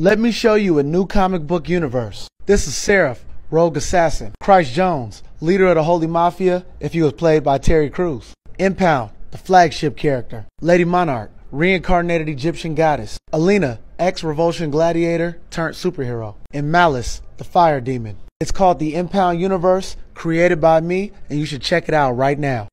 Let me show you a new comic book universe. This is Seraph, Rogue Assassin. Christ Jones, leader of the Holy Mafia, if he was played by Terry Crews. Impound, the flagship character. Lady Monarch, reincarnated Egyptian goddess. Alina, ex-Revulsion gladiator turned superhero. And Malice, the fire demon. It's called the Impound Universe, created by me, and you should check it out right now.